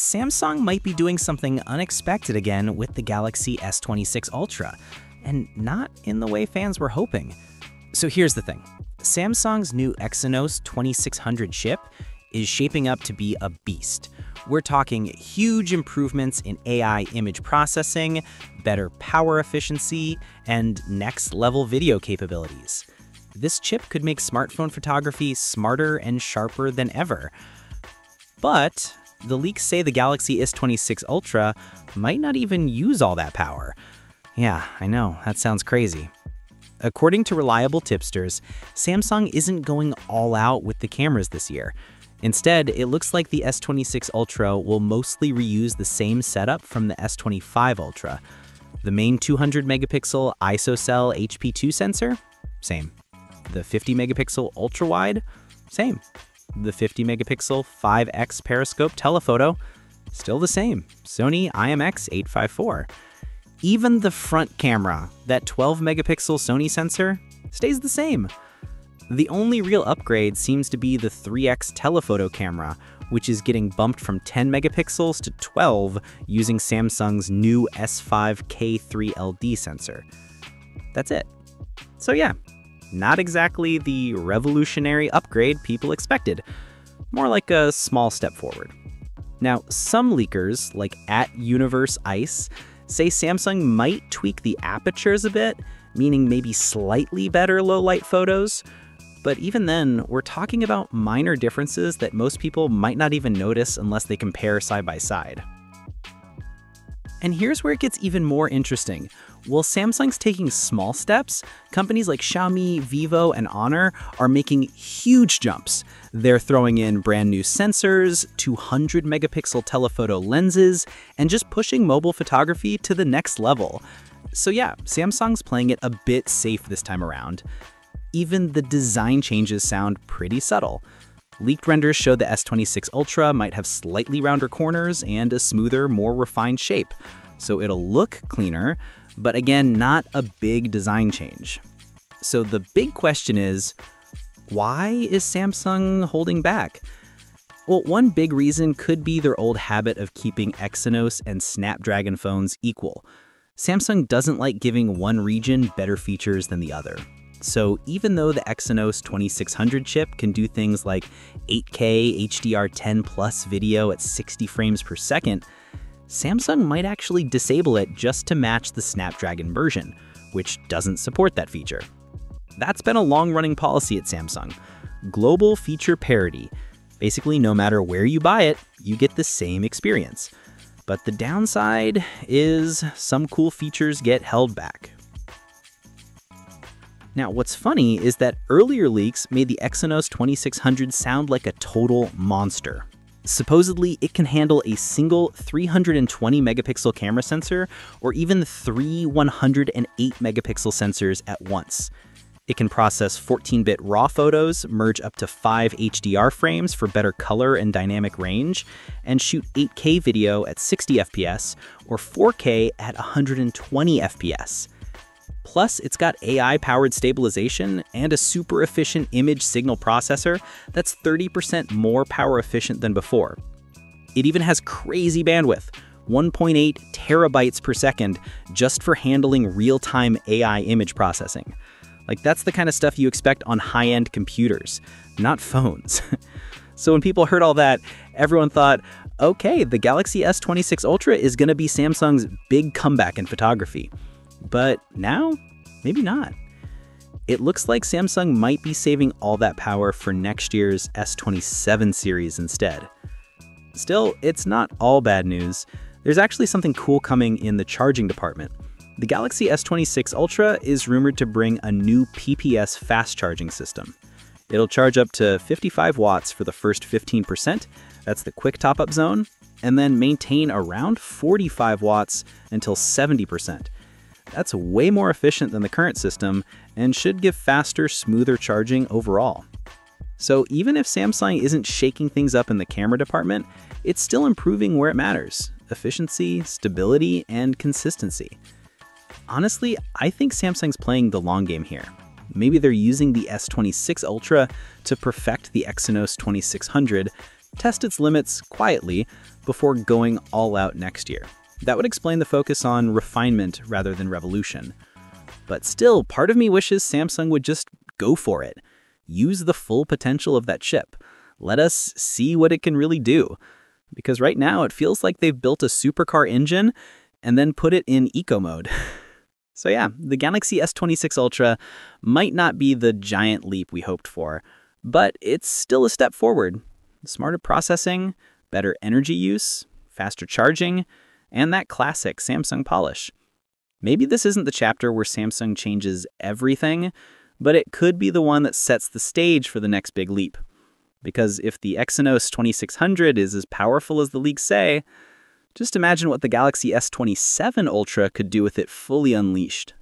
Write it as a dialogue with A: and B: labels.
A: Samsung might be doing something unexpected again with the Galaxy S26 Ultra, and not in the way fans were hoping. So here's the thing. Samsung's new Exynos 2600 chip is shaping up to be a beast. We're talking huge improvements in AI image processing, better power efficiency, and next-level video capabilities. This chip could make smartphone photography smarter and sharper than ever. But the leaks say the Galaxy S26 Ultra might not even use all that power. Yeah, I know, that sounds crazy. According to reliable tipsters, Samsung isn't going all out with the cameras this year. Instead, it looks like the S26 Ultra will mostly reuse the same setup from the S25 Ultra. The main 200 megapixel ISOCELL HP2 sensor? Same. The 50 megapixel ultra wide? Same. The 50 megapixel 5x periscope telephoto? Still the same. Sony IMX854. Even the front camera, that 12 megapixel Sony sensor, stays the same. The only real upgrade seems to be the 3x telephoto camera, which is getting bumped from 10 megapixels to 12 using Samsung's new S5K3LD sensor. That's it. So yeah, not exactly the revolutionary upgrade people expected, more like a small step forward. Now, some leakers, like at Universe Ice, say Samsung might tweak the apertures a bit, meaning maybe slightly better low light photos. But even then, we're talking about minor differences that most people might not even notice unless they compare side by side. And here's where it gets even more interesting. While Samsung's taking small steps, companies like Xiaomi, Vivo, and Honor are making huge jumps. They're throwing in brand new sensors, 200 megapixel telephoto lenses, and just pushing mobile photography to the next level. So yeah, Samsung's playing it a bit safe this time around. Even the design changes sound pretty subtle. Leaked renders show the S26 Ultra might have slightly rounder corners and a smoother, more refined shape, so it'll look cleaner, but again, not a big design change. So the big question is, why is Samsung holding back? Well, one big reason could be their old habit of keeping Exynos and Snapdragon phones equal. Samsung doesn't like giving one region better features than the other. So even though the Exynos 2600 chip can do things like 8K HDR10 plus video at 60 frames per second, Samsung might actually disable it just to match the Snapdragon version, which doesn't support that feature. That's been a long-running policy at Samsung. Global feature parity. Basically, no matter where you buy it, you get the same experience. But the downside is some cool features get held back. Now, what's funny is that earlier leaks made the Exynos 2600 sound like a total monster. Supposedly, it can handle a single 320 megapixel camera sensor or even three 108 megapixel sensors at once. It can process 14-bit RAW photos, merge up to 5 HDR frames for better color and dynamic range, and shoot 8K video at 60 FPS or 4K at 120 FPS. Plus, it's got AI powered stabilization and a super efficient image signal processor that's 30% more power efficient than before. It even has crazy bandwidth 1.8 terabytes per second just for handling real time AI image processing. Like, that's the kind of stuff you expect on high end computers, not phones. so, when people heard all that, everyone thought, okay, the Galaxy S26 Ultra is going to be Samsung's big comeback in photography. But now, maybe not. It looks like Samsung might be saving all that power for next year's S27 series instead. Still, it's not all bad news. There's actually something cool coming in the charging department. The Galaxy S26 Ultra is rumored to bring a new PPS fast charging system. It'll charge up to 55 watts for the first 15%, that's the quick top up zone, and then maintain around 45 watts until 70%. That's way more efficient than the current system and should give faster, smoother charging overall. So even if Samsung isn't shaking things up in the camera department, it's still improving where it matters efficiency, stability, and consistency. Honestly, I think Samsung's playing the long game here. Maybe they're using the S26 Ultra to perfect the Exynos 2600
B: test its limits quietly before going all out next year. That would explain the focus on refinement rather than revolution. But still, part of me wishes Samsung would just go for it. Use the full potential of that chip. Let us see what it can really do. Because right now, it feels like they've built a supercar engine and then put it in eco mode. So yeah, the Galaxy S26 Ultra might not be the giant leap we hoped for, but it's still a step forward. Smarter processing, better energy use, faster charging, and that classic Samsung polish. Maybe this isn't the chapter where Samsung changes everything, but it could be the one that sets the stage for the next big leap. Because if the Exynos 2600 is as powerful as the leaks say, just imagine what the Galaxy S27 Ultra could do with it fully unleashed.